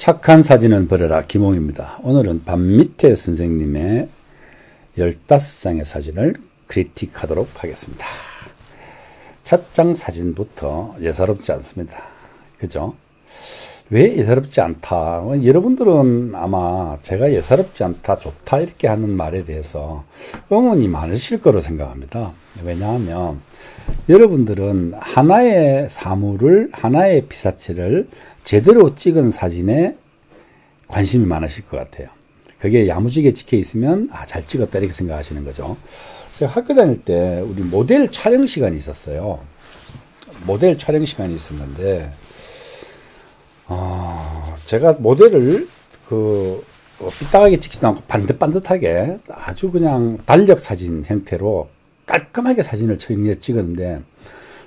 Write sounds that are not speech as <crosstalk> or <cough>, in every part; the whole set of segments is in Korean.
착한 사진은 버려라 김홍입니다. 오늘은 밤밑에 선생님의 15장의 사진을 크리틱하도록 하겠습니다. 첫 장 사진부터 예사롭지 않습니다. 그죠? 왜 예사롭지 않다? 여러분들은 아마 제가 예사롭지 않다, 좋다 이렇게 하는 말에 대해서 응원이 많으실 거로 생각합니다. 왜냐하면 여러분들은 하나의 사물을 하나의 피사체를 제대로 찍은 사진에 관심이 많으실 것 같아요. 그게 야무지게 찍혀 있으면 아 잘 찍었다 이렇게 생각하시는 거죠. 제가 학교 다닐 때 우리 모델 촬영 시간이 있었어요. 모델 촬영 시간이 있었는데 어, 제가 모델을 그 어, 삐딱하게 찍지도 않고 반듯반듯하게 아주 그냥 달력 사진 형태로 깔끔하게 사진을 찍었는데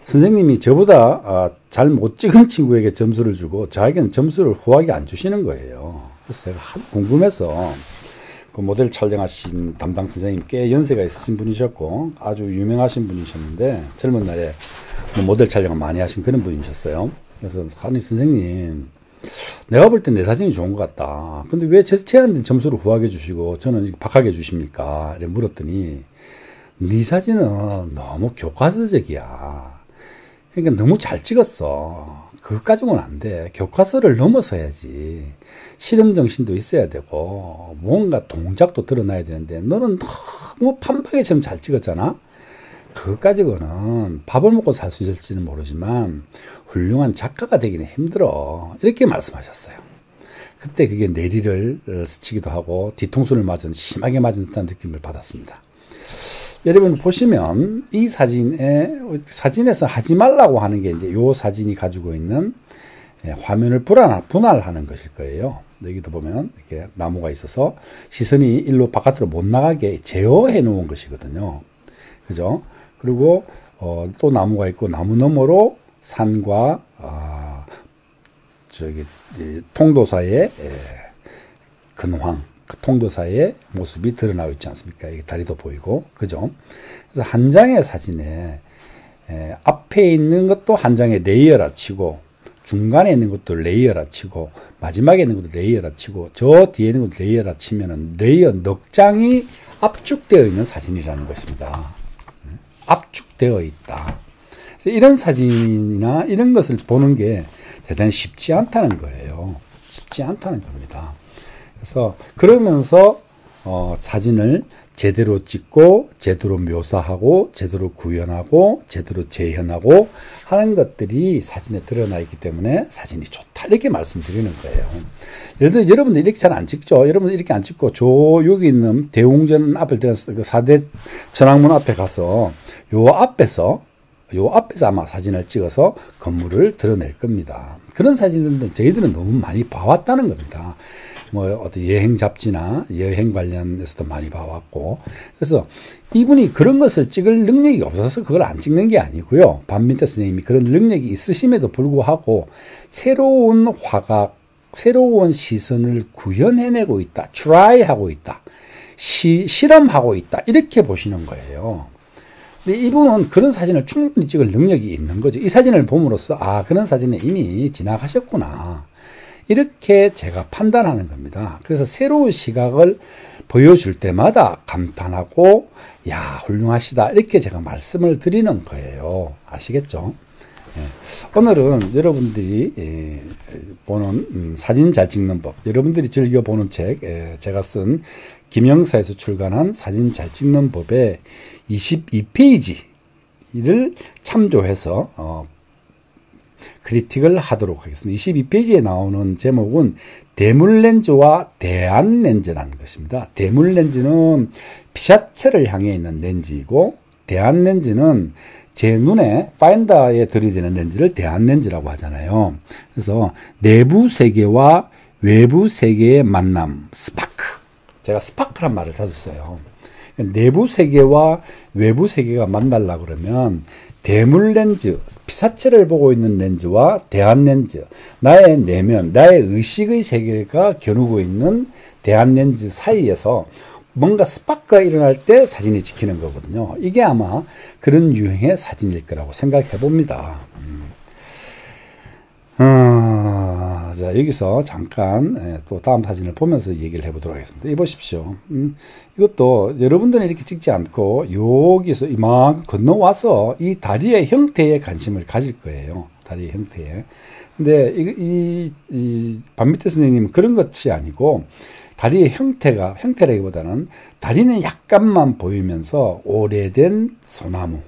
선생님이 저보다 어, 잘못 찍은 친구에게 점수를 주고 저에게는 점수를 후하게 안 주시는 거예요. 그래서 제가 하도 궁금해서 그 모델 촬영하신 담당 선생님 꽤 연세가 있으신 분이셨고 아주 유명하신 분이셨는데 젊은 날에 뭐 모델 촬영을 많이 하신 그런 분이셨어요. 그래서 아니 선생님 내가 볼 때 내 사진이 좋은 것 같다. 근데 왜 제, 제한된 점수를 후하게 주시고 저는 박하게 주십니까? 이렇게 물었더니 네 사진은 너무 교과서적이야. 그러니까 너무 잘 찍었어. 그것 가지고는 안 돼. 교과서를 넘어서야지. 실험 정신도 있어야 되고 뭔가 동작도 드러나야 되는데 너는 너무 판박이처럼 잘 찍었잖아. 그것 가지고는 밥을 먹고 살 수 있을지는 모르지만 훌륭한 작가가 되기는 힘들어. 이렇게 말씀하셨어요. 그때 그게 내리를 스치기도 하고 뒤통수를 맞은 심하게 맞은 듯한 느낌을 받았습니다. 여러분 보시면 이 사진에 사진에서 하지 말라고 하는 게 이제 요 사진이 가지고 있는 예, 화면을 분할, 분할하는 것일 거예요. 여기도 보면 이렇게 나무가 있어서 시선이 일로 바깥으로 못 나가게 제어해 놓은 것이거든요. 그죠? 그리고 어, 또 나무가 있고 나무 너머로 산과 어, 저기 통도 사이에 예, 근황 그 통도 사이에 모습이 드러나고 있지 않습니까? 다리도 보이고 그죠? 그래서 한 장의 사진에 에, 앞에 있는 것도 한 장의 레이어라 치고 중간에 있는 것도 레이어라 치고 마지막에 있는 것도 레이어라 치고 저 뒤에 있는 것도 레이어라 치면은 레이어 넉 장이 압축되어 있는 사진이라는 것입니다. 압축되어 있다. 이런 사진이나 이런 것을 보는 게 대단히 쉽지 않다는 거예요. 쉽지 않다는 겁니다. 그래서 그러면서 어, 사진을 제대로 찍고 제대로 묘사하고 제대로 구현하고 제대로 재현하고 하는 것들이 사진에 드러나 있기 때문에 사진이 좋다 이렇게 말씀드리는 거예요. 예를 들어 여러분들 이렇게 잘 안 찍죠. 여러분들 이렇게 안 찍고 저 여기 있는 대웅전 앞을 들어서 그 사대 전학문 앞에 가서 요 앞에서 요 앞에서 아마 사진을 찍어서 건물을 드러낼 겁니다. 그런 사진들은 저희들은 너무 많이 봐왔다는 겁니다. 뭐 어떤 여행 잡지나 여행 관련해서도 많이 봐왔고 그래서 이분이 그런 것을 찍을 능력이 없어서 그걸 안 찍는 게 아니고요. 반민태 선생님이 그런 능력이 있으심에도 불구하고 새로운 화각, 새로운 시선을 구현해내고 있다. 트라이하고 있다. 시, 실험하고 있다. 이렇게 보시는 거예요. 근데 이분은 그런 사진을 충분히 찍을 능력이 있는 거죠. 이 사진을 봄으로써 아 그런 사진에 이미 지나가셨구나. 이렇게 제가 판단하는 겁니다. 그래서 새로운 시각을 보여줄 때마다 감탄하고 야 훌륭하시다 이렇게 제가 말씀을 드리는 거예요. 아시겠죠? 예. 오늘은 여러분들이 예, 보는 음, 사진 잘 찍는 법, 여러분들이 즐겨 보는 책, 예, 제가 쓴 김영사에서 출간한 사진 잘 찍는 법의 22페이지를 참조해서 어, 크리틱을 하도록 하겠습니다. 22페이지에 나오는 제목은 대물렌즈와 대안렌즈라는 것입니다. 대물렌즈는 피사체를 향해 있는 렌즈이고 대안렌즈는 제 눈에 파인더에 들이대는 렌즈를 대안렌즈라고 하잖아요. 그래서 내부 세계와 외부 세계의 만남, 스파크. 제가 스파크란 말을 자주 써요. 내부 세계와 외부 세계가 만날라 그러면 대물 렌즈, 피사체를 보고 있는 렌즈와 대안 렌즈, 나의 내면, 나의 의식의 세계가 겨누고 있는 대안 렌즈 사이에서 뭔가 스파크가 일어날 때 사진이 찍히는 거거든요. 이게 아마 그런 유형의 사진일 거라고 생각해 봅니다. 음. 어, 자, 여기서 잠깐 예, 또 다음 사진을 보면서 얘기를 해보도록 하겠습니다. 이 보십시오. 음, 이것도 여러분들은 이렇게 찍지 않고 여기서 이만 건너와서 이 다리의 형태에 관심을 가질 거예요. 다리의 형태에. 근데 이, 이, 이 반미태 선생님은 그런 것이 아니고 다리의 형태가 형태라기보다는 다리는 약간만 보이면서 오래된 소나무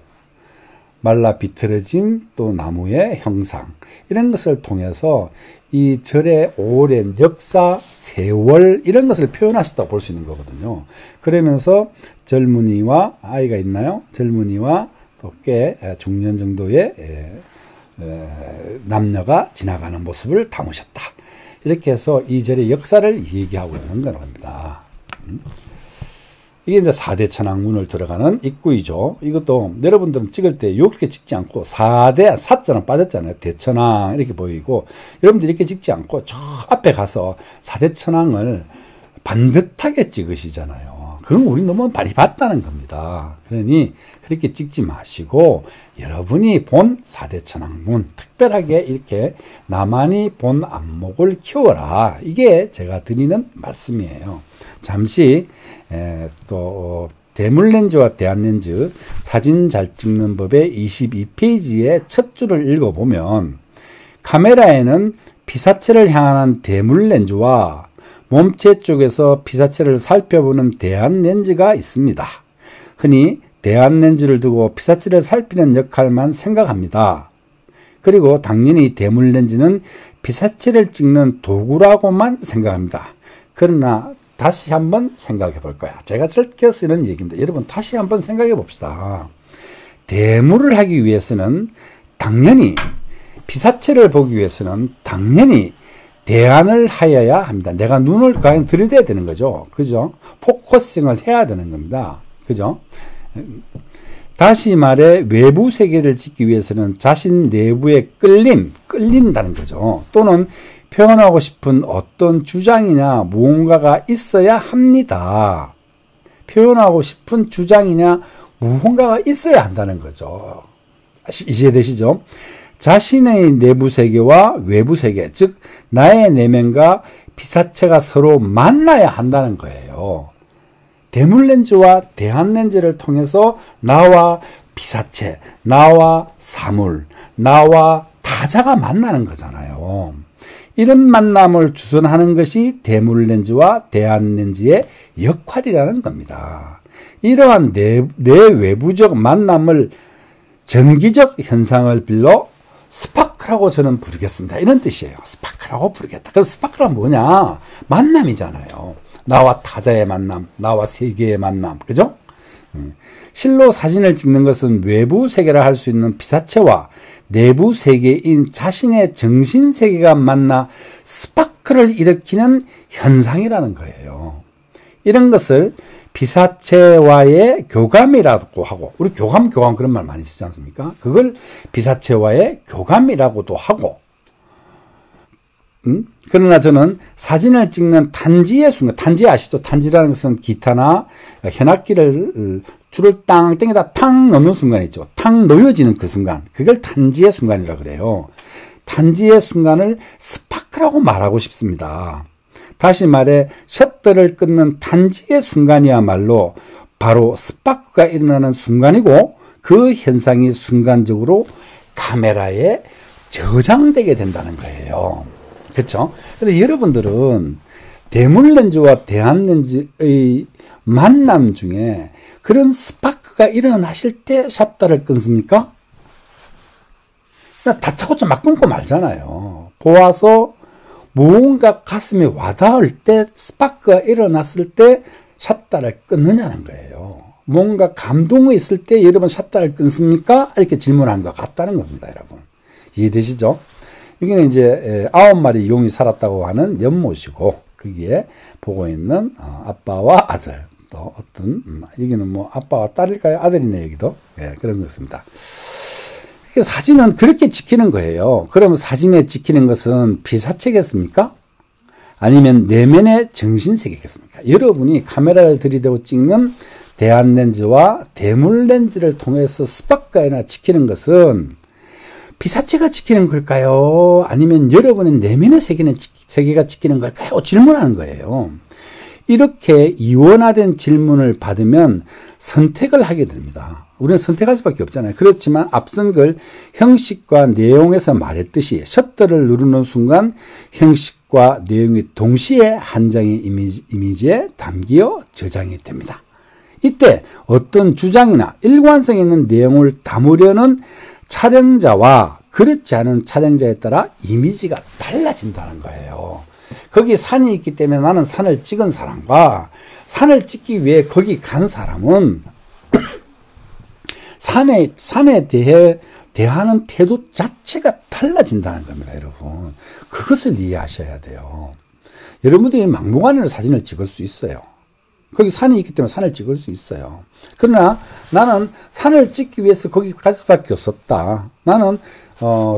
말라 비틀어진 또 나무의 형상 이런 것을 통해서 이 절의 오랜 역사, 세월 이런 것을 표현하셨다고 볼 수 있는 거거든요. 그러면서 젊은이와 아이가 있나요? 젊은이와 또 꽤 중년 정도의 남녀가 지나가는 모습을 담으셨다. 이렇게 해서 이 절의 역사를 얘기하고 있는 겁니다. 음. 이게 이제 4대 천왕문을 들어가는 입구이죠. 이것도 여러분들은 찍을 때 이렇게 찍지 않고 4대, 4자는 빠졌잖아요. 대천왕 이렇게 보이고 여러분들 이렇게 찍지 않고 저 앞에 가서 4대 천왕을 반듯하게 찍으시잖아요. 그건 우리 너무 많이 봤다는 겁니다. 그러니 그렇게 찍지 마시고 여러분이 본 4대 천왕문 특별하게 이렇게 나만이 본 안목을 키워라. 이게 제가 드리는 말씀이에요. 잠시 에, 또 대물렌즈와 대한렌즈 사진 잘 찍는 법의 22페이지의 첫 줄을 읽어보면 카메라에는 피사체를 향하는 대물렌즈와 몸체 쪽에서 피사체를 살펴보는 대한렌즈가 있습니다. 흔히 대한렌즈를 두고 피사체를 살피는 역할만 생각합니다. 그리고 당연히 대물 렌즈는 피사체를 찍는 도구라고만 생각합니다. 그러나 다시 한번 생각해 볼 거야. 제가 즐겨 쓰는 얘기입니다. 여러분 다시 한번 생각해 봅시다. 대물을 하기 위해서는 당연히 피사체를 보기 위해서는 당연히 대안을 하여야 합니다. 내가 눈을 과연 들이대야 되는 거죠. 그죠? focusing을 해야 되는 겁니다. 그죠? 다시 말해 외부 세계를 찍기 위해서는 자신 내부에 끌림, 끌린다는 거죠. 또는 표현하고 싶은 어떤 주장이나 무언가가 있어야 합니다. 표현하고 싶은 주장이냐 무언가가 있어야 한다는 거죠. 이해되시죠? 자신의 내부 세계와 외부 세계, 즉 나의 내면과 피사체가 서로 만나야 한다는 거예요. 대물렌즈와 대한렌즈를 통해서 나와 피사체, 나와 사물, 나와 타자가 만나는 거잖아요. 이런 만남을 주선하는 것이 대물렌즈와 대안렌즈의 역할이라는 겁니다. 이러한 내, 내 외부적 만남을 전기적 현상을 빌려 스파크라고 저는 부르겠습니다. 이런 뜻이에요. 스파크라고 부르겠다. 그럼 스파크란 뭐냐? 만남이잖아요. 나와 타자의 만남, 나와 세계의 만남. 그죠? 음. 실로 사진을 찍는 것은 외부 세계라 할 수 있는 피사체와 내부 세계인 자신의 정신 세계가 만나 스파크를 일으키는 현상이라는 거예요. 이런 것을 피사체와의 교감이라고 하고 우리 교감 교감 그런 말 많이 쓰지 않습니까? 그걸 피사체와의 교감이라고도 하고 음? 그러나 저는 사진을 찍는 탄지의 순간, 탄지 아시죠? 탄지라는 것은 기타나 현악기를 줄을 땅 땡에다 탕 넣는 순간 있죠. 탕 놓여지는 그 순간. 그걸 탄지의 순간이라 그래요. 탄지의 순간을 스파크라고 말하고 싶습니다. 다시 말해 셔터를 끊는 탄지의 순간이야말로 바로 스파크가 일어나는 순간이고 그 현상이 순간적으로 카메라에 저장되게 된다는 거예요. 그렇죠? 근데 여러분들은 대물 렌즈와 대한렌즈의 만남 중에 그런 스파크가 일어나실 때 샷다를 끊습니까? 다차고쳐 막 끊고 말잖아요. 보아서 무언가 가슴에 와닿을 때 스파크가 일어났을 때 샷다를 끊느냐는 거예요. 뭔가 감동이 있을 때 여러분 샷다를 끊습니까? 이렇게 질문한 것 같다는 겁니다, 여러분. 이해되시죠? 여기는 이제 아홉 마리 용이 살았다고 하는 연못이고 거기에 보고 있는 어, 아빠와 아들 또 어떤 음, 여기는 뭐 아빠와 딸일까요? 아들이네 여기도 예, 그런 것입니다. 사진은 그렇게 지키는 거예요. 그러면 사진에 지키는 것은 피사체겠습니까? 아니면 내면의 정신세계겠습니까? 여러분이 카메라를 들이대고 찍는 대한 렌즈와 대물 렌즈를 통해서 스파크가 지키는 것은 피사체가 지키는 걸까요? 아니면 여러분의 내면의 세계는, 세계가 지키는 걸까요? 질문하는 거예요. 이렇게 이원화된 질문을 받으면 선택을 하게 됩니다. 우리는 선택할 수밖에 없잖아요. 그렇지만 앞선 글 형식과 내용에서 말했듯이 셔터를 누르는 순간 형식과 내용이 동시에 한 장의 이미지, 이미지에 담겨 저장이 됩니다. 이때 어떤 주장이나 일관성 있는 내용을 담으려는 촬영자와 그렇지 않은 촬영자에 따라 이미지가 달라진다는 거예요. 거기 산이 있기 때문에 나는 산을 찍은 사람과 산을 찍기 위해 거기 간 사람은 산에, 산에 대해 대하는 태도 자체가 달라진다는 겁니다, 여러분. 그것을 이해하셔야 돼요. 여러분들이 막무가내로 사진을 찍을 수 있어요. 거기 산이 있기 때문에 산을 찍을 수 있어요. 그러나 나는 산을 찍기 위해서 거기 갈 수밖에 없었다. 나는 어,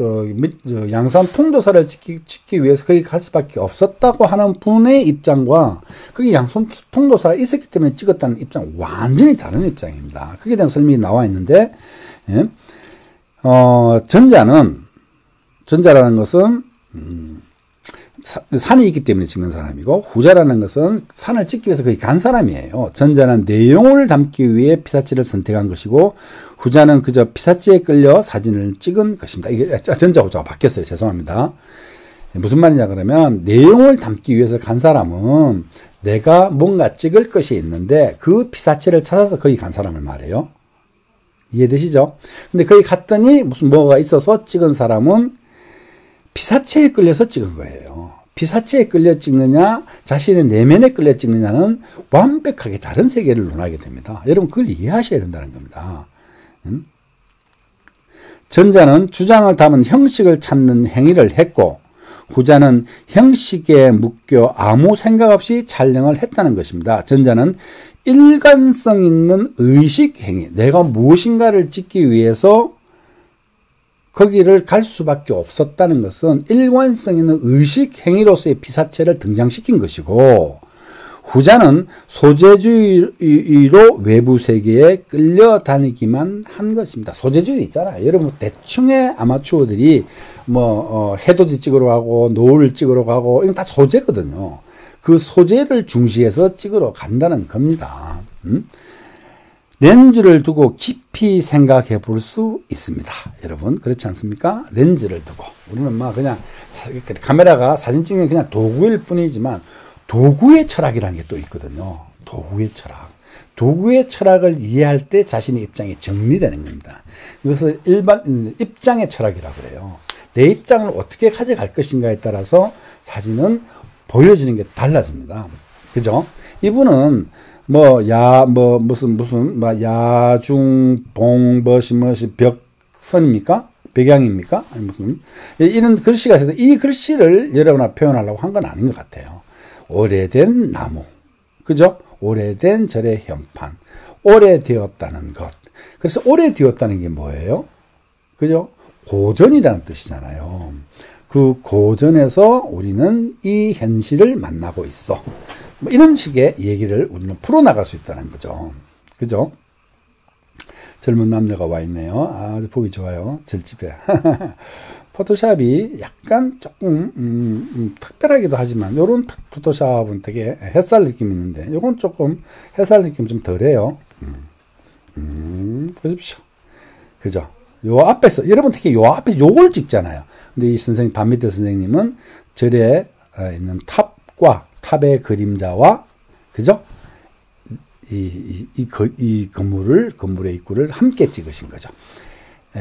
어, 양산 통도사를 찍기, 찍기 위해서 거기 갈 수밖에 없었다고 하는 분의 입장과 거기 양산 통도사가 있었기 때문에 찍었다는 입장 완전히 다른 입장입니다. 거기에 대한 설명이 나와 있는데, 예? 어, 전자는, 전자라는 것은, 음, 산이 있기 때문에 찍는 사람이고 후자라는 것은 산을 찍기 위해서 거기 간 사람이에요. 전자는 내용을 담기 위해 피사체를 선택한 것이고 후자는 그저 피사체에 끌려 사진을 찍은 것입니다. 이게 전자 후자가 바뀌었어요. 죄송합니다. 무슨 말이냐 그러면 내용을 담기 위해서 간 사람은 내가 뭔가 찍을 것이 있는데 그 피사체를 찾아서 거기 간 사람을 말해요. 이해되시죠? 근데 거기 갔더니 무슨 뭐가 있어서 찍은 사람은 피사체에 끌려서 찍은 거예요. 피사체에 끌려 찍느냐, 자신의 내면에 끌려 찍느냐는 완벽하게 다른 세계를 논하게 됩니다. 여러분 그걸 이해하셔야 된다는 겁니다. 음? 전자는 주장을 담은 형식을 찾는 행위를 했고 후자는 형식에 묶여 아무 생각 없이 촬영을 했다는 것입니다. 전자는 일관성 있는 의식 행위, 내가 무엇인가를 찍기 위해서 거기를 갈 수밖에 없었다는 것은 일관성 있는 의식 행위로서의 피사체를 등장시킨 것이고 후자는 소재주의로 외부 세계에 끌려다니기만 한 것입니다. 소재주의 있잖아요. 여러분 대충의 아마추어들이 뭐 어, 해돋이 찍으러 가고 노을 찍으러 가고 이건 다 소재거든요. 그 소재를 중시해서 찍으러 간다는 겁니다. 음? 렌즈를 두고 깊이 생각해 볼 수 있습니다. 여러분, 그렇지 않습니까? 렌즈를 두고. 우리는 막 그냥 카메라가 사진 찍는 그냥 도구일 뿐이지만 도구의 철학이라는 게 또 있거든요. 도구의 철학. 도구의 철학을 이해할 때 자신의 입장이 정리되는 겁니다. 이것을 일반, 입장의 철학이라고 그래요. 내 입장을 어떻게 가져갈 것인가에 따라서 사진은 보여지는 게 달라집니다. 그죠? 이분은 뭐, 야, 뭐, 무슨, 무슨, 뭐, 야중, 봉, 머시, 머시, 벽선입니까? 백양입니까? 아니, 무슨, 이런 글씨가 있어서 이 글씨를 여러분아 표현하려고 한 건 아닌 것 같아요. 오래된 나무. 그죠? 오래된 절의 현판. 오래되었다는 것. 그래서 오래되었다는 게 뭐예요? 그죠? 고전이라는 뜻이잖아요. 그 고전에서 우리는 이 현실을 만나고 있어. 뭐 이런 식의 얘기를 우리는 풀어나갈 수 있다는 거죠. 그죠? 젊은 남녀가 와 있네요. 아주 보기 좋아요. 절집에. <laughs> 포토샵이 약간 조금 음, 음, 특별하기도 하지만 요런 포토샵은 되게 햇살 느낌 있는데 요건 조금 햇살 느낌 좀 덜해요. 음, 음 보십시오. 그죠? 요 앞에서 여러분 특히 요 앞에 요걸 찍잖아요. 근데 이 선생님 반미대 선생님은 절에 어, 있는 탑과 탑의 그림자와 그죠? 이, 이, 이, 이 건물을 건물의 입구를 함께 찍으신 거죠. 에,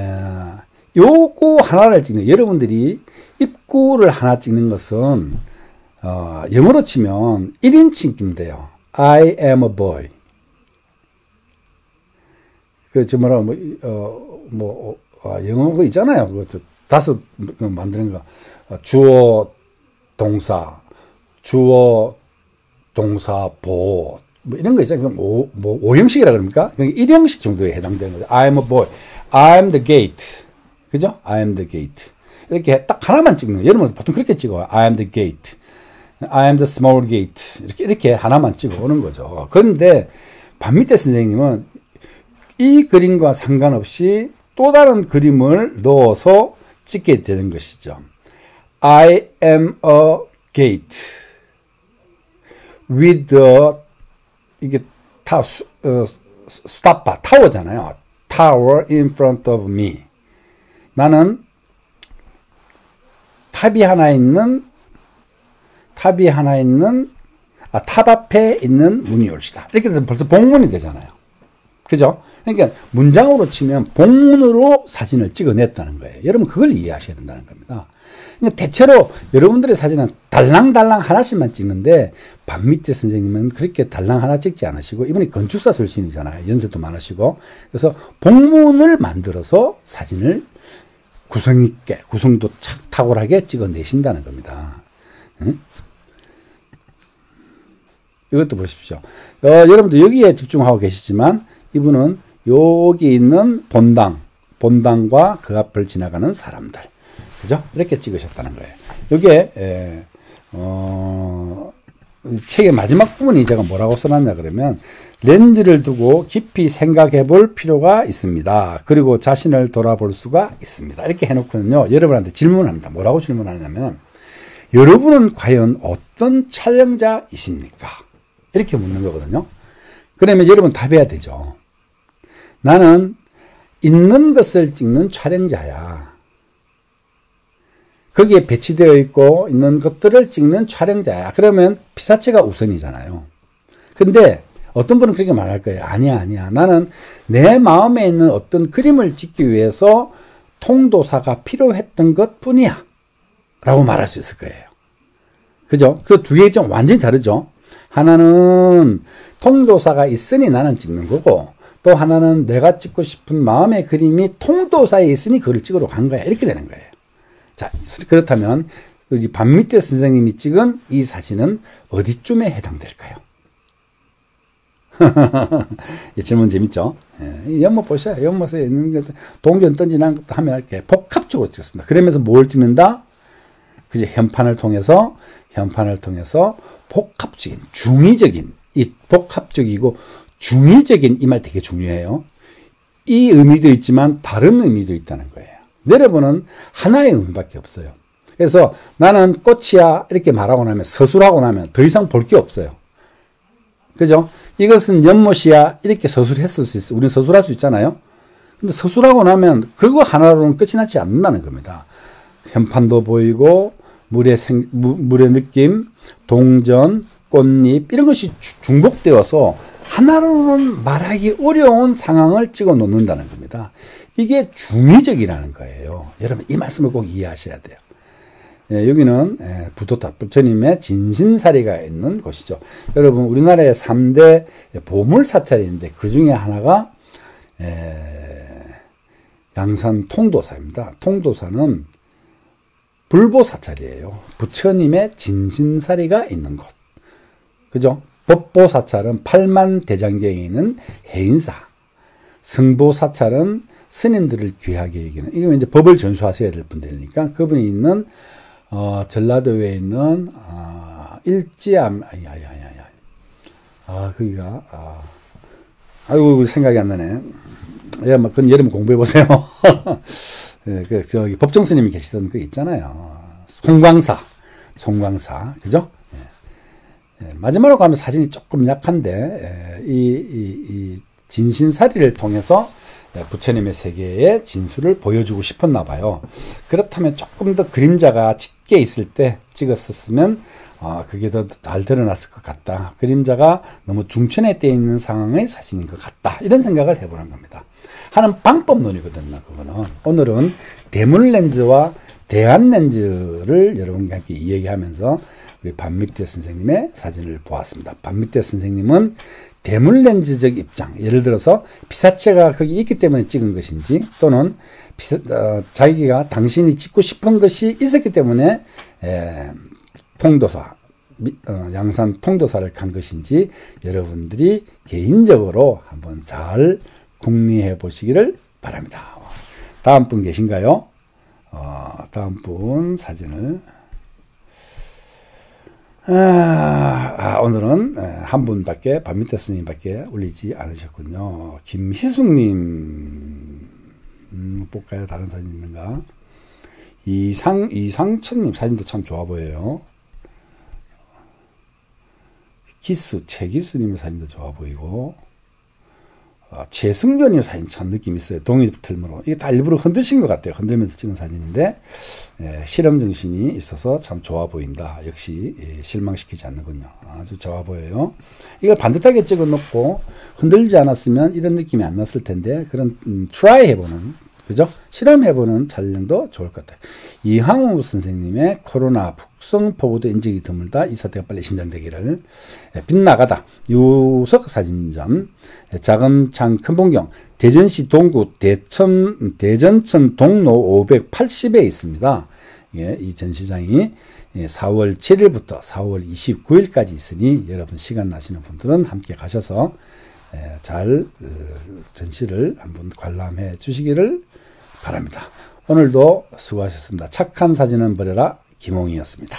요거 하나를 찍는 여러분들이 입구를 하나 찍는 것은 어, 영어로 치면 1인칭 돼요. I am a boy. 그저 뭐라 뭐, 어, 뭐 어, 영어 그 있잖아요. 그것도 다섯 그 만드는 거 어, 주어 동사 주어, 동사, 보 뭐 이런 거 있잖아요. 오, 뭐, 오형식이라 그럽니까? 그러니까 1형식 정도에 해당되는 거죠. I'm a boy. I'm the gate. 그죠? I'm the gate. 이렇게 딱 하나만 찍는 거예요. 여러분 보통 그렇게 찍어요. I'm the gate. I'm the small gate. 이렇게, 이렇게 하나만 찍어 오는 거죠. 그런데 반밑대 선생님은 이 그림과 상관없이 또 다른 그림을 넣어서 찍게 되는 것이죠. I am a gate with the 이게 타 수, 어, stupa 타워잖아요. Tower in front of me. 나는 탑이 하나 있는 탑이 하나 있는 아, 탑 앞에 있는 문이 올시다. 이렇게 되면 벌써 복문이 되잖아요. 그죠? 그러니까 문장으로 치면 복문으로 사진을 찍어냈다는 거예요. 여러분 그걸 이해하셔야 된다는 겁니다. 그러니까 대체로 여러분들의 사진은 달랑달랑 하나씩만 찍는데 박미태 선생님은 그렇게 달랑 하나 찍지 않으시고 이분이 건축사 출신이잖아요. 연세도 많으시고 그래서 복문을 만들어서 사진을 구성 있게 구성도 착 탁월하게 찍어내신다는 겁니다. 응? 이것도 보십시오. 어, 여러분들 여기에 집중하고 계시지만 이분은 여기 있는 본당, 본당과 그 앞을 지나가는 사람들. 그죠? 이렇게 찍으셨다는 거예요. 이게, 에, 어, 책의 마지막 부분이 제가 뭐라고 써놨냐 그러면 렌즈를 두고 깊이 생각해 볼 필요가 있습니다. 그리고 자신을 돌아볼 수가 있습니다. 이렇게 해놓고는요, 여러분한테 질문합니다. 뭐라고 질문하냐면, 여러분은 과연 어떤 촬영자이십니까? 이렇게 묻는 거거든요. 그러면 여러분 답해야 되죠. 나는 있는 것을 찍는 촬영자야. 거기에 배치되어 있고 있는 것들을 찍는 촬영자야. 그러면 피사체가 우선이잖아요. 근데 어떤 분은 그렇게 말할 거예요. 아니야, 아니야. 나는 내 마음에 있는 어떤 그림을 찍기 위해서 통도사가 필요했던 것 뿐이야. 라고 말할 수 있을 거예요. 그죠? 그 두 개의 입장 완전히 다르죠? 하나는 통도사가 있으니 나는 찍는 거고, 또 하나는 내가 찍고 싶은 마음의 그림이 통도사에 있으니 그걸 찍으러 간 거야. 이렇게 되는 거예요. 자, 그렇다면 여기 반밑대 선생님이 찍은 이 사진은 어디쯤에 해당될까요? 이 <laughs> 질문 재밌죠? 예, 연못 보셔요. 연못에 있는 것, 동전 던지는 것도 하면 이렇게 복합적으로 찍습니다. 그러면서 뭘 찍는다? 그죠? 현판을 통해서, 현판을 통해서 복합적인, 중의적인, 이 복합적이고 중의적인 이 말 되게 중요해요. 이 의미도 있지만 다른 의미도 있다는 거예요. 여러분은 하나의 의미밖에 없어요. 그래서 나는 꽃이야 이렇게 말하고 나면 서술하고 나면 더 이상 볼 게 없어요. 그죠? 이것은 연못이야 이렇게 서술했을 수 있어. 우리는 서술할 수 있잖아요. 근데 서술하고 나면 그거 하나로는 끝이 나지 않는다는 겁니다. 현판도 보이고 물의 생, 물 의 느낌, 동전, 꽃잎 이런 것이 중복되어서 하나로는 말하기 어려운 상황을 찍어 놓는다는 겁니다. 이게 중의적이라는 거예요. 여러분 이 말씀을 꼭 이해하셔야 돼요. 예, 여기는 예, 부도탑 부처님의 진신사리가 있는 곳이죠. 여러분 우리나라의 3대 보물 사찰인데 그 중에 하나가 예, 양산 통도사입니다. 통도사는 불보 사찰이에요. 부처님의 진신사리가 있는 곳. 그죠? 법보 사찰은 팔만 대장경에 있는 해인사. 승보 사찰은 스님들을 귀하게 여기는 이거 이제 법을 전수하셔야 될 분들이니까 그분이 있는 어, 전라도에 있는 어, 일지암 아야야야야 아 거기가 아 아이고 생각이 안 나네. 예, 뭐 그건 여러분 공부해 보세요. <laughs> 예, 그 저기 법정 스님이 계시던 그 있잖아요. 송광사, 송광사, 그죠? 예. 예, 마지막으로 가면 사진이 조금 약한데 예, 이, 이, 이 진신사리를 통해서 네, 부처님의 세계의 진수를 보여주고 싶었나 봐요. 그렇다면 조금 더 그림자가 짙게 있을 때 찍었었으면 어, 그게 더 잘 드러났을 것 같다. 그림자가 너무 중천에 떼 있는 상황의 사진인 것 같다. 이런 생각을 해보는 겁니다. 하는 방법론이거든요. 그거는 오늘은 대물 렌즈와 대안 렌즈를 여러분과 함께 이야기하면서 우리 반밑대 선생님의 사진을 보았습니다. 반밑대 선생님은 대물 렌즈적 입장, 예를 들어서 피사체가 거기 있기 때문에 찍은 것인지 또는 피사, 어, 자기가 당신이 찍고 싶은 것이 있었기 때문에 에, 통도사, 어, 양산 통도사를 간 것인지 여러분들이 개인적으로 한번 잘 궁리해 보시기를 바랍니다. 다음 분 계신가요? 어, 다음 분 사진을 아, 아, 오늘은 한 분밖에 반민태 스님밖에 올리지 않으셨군요. 김희숙님 음, 볼까요? 다른 사진 있는가? 이상, 이상천님 사진도 참 좋아 보여요. 기수, 최기수님의 사진도 좋아 보이고, 어, 최승변님 사진 참 느낌 있어요. 동일틀무로. 이게 다 일부러 흔드신 것 같아요. 흔들면서 찍은 사진인데, 예, 실험 정신이 있어서 참 좋아 보인다. 역시 예, 실망시키지 않는군요. 아주 좋아 보여요. 이걸 반듯하게 찍어 놓고 흔들지 않았으면 이런 느낌이 안 났을 텐데, 그런, 음, try 해보는 그죠? 실험해보는 촬영도 좋을 것 같아요. 이항우 선생님의 코로나 북성포구도 인적이 드물다. 이 사태가 빨리 진정되기를. 예, 빗나가다. 유석 사진전. 예, 작은 창 큰 풍경. 대전시 동구 대천, 대전천 동로 580에 있습니다. 예, 이 전시장이 4월 7일부터 4월 29일까지 있으니 여러분 시간 나시는 분들은 함께 가셔서 예, 잘 어, 전시를 한번 관람해 주시기를 바랍니다. 오늘도 수고하셨습니다. 착한 사진은 버려라 김홍이었습니다.